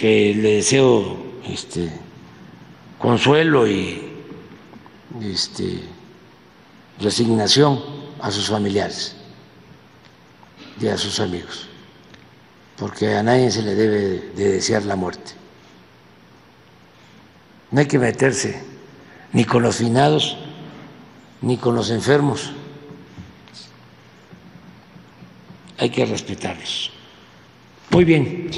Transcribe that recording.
que le deseo este, consuelo y este, resignación a sus familiares y a sus amigos, porque a nadie se le debe de desear la muerte. No hay que meterse ni con los finados ni con los enfermos. Hay que respetarlos. Muy bien.